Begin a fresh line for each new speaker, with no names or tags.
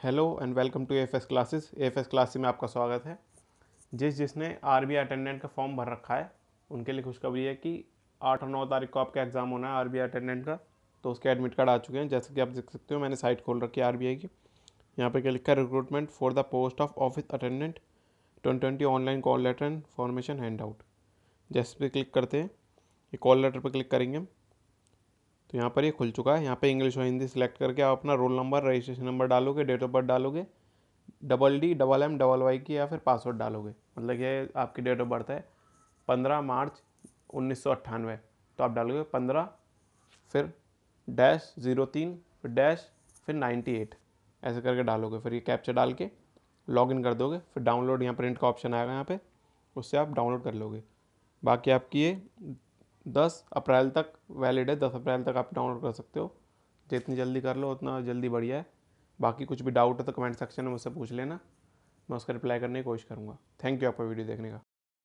Hello and welcome to F S classes. F S classes में आपका स्वागत है। जिस जिसने आर बी अटेंडेंट का फॉर्म भर रखा है, उनके लिए खुशखबरी है कि आठ और नौ तारीख को आपका एग्ज़ाम होना है आर बी अटेंडेंट का तो उसके एडमिट कार्ड आ चुके हैं। जैसे कि आप देख सकते हो, मैंने साइट खोल रखी है आर बी आई की। यहाँ पर क्या लिखा है? Recruitment for the post of office attendant twenty twenty online call letter and formation hand out जैसे पे क्लिक करते हैं, ये कॉल लेटर पर क्लिक करेंगे हम। तो यहाँ पर ये खुल चुका है। यहाँ पे इंग्लिश और हिंदी सेलेक्ट करके आप अपना रोल नंबर रजिस्ट्रेशन नंबर डालोगे डेट ऑफ़ बर्थ डालोगे double D double M double Y की या फिर पासवर्ड डालोगे। मतलब ये आपकी डेट ऑफ़ बर्थ है पंद्रह मार्च उन्नीस सौ अट्ठानवे। तो आप डालोगे पंद्रह, फिर डैश ज़ीरो तीन, फिर डैश फिर नाइन्टी एट ऐसे करके डालोगे। फिर ये कैप्चर डाल के लॉगिन कर दोगे। फिर डाउनलोड यहाँ प्रिंट का ऑप्शन आएगा यहाँ पे। उससे आप डाउनलोड कर लोगे। बाकी आपकी ये दस अप्रैल तक वैलिड है, दस अप्रैल तक आप डाउनलोड कर सकते हो। जितनी जल्दी कर लो, उतना जल्दी बढ़िया है। बाकी कुछ भी डाउट है तो कमेंट सेक्शन में मुझसे पूछ लेना। मैं उसका रिप्लाई करने की कोशिश करूँगा। थैंक यू आपका वीडियो देखने का।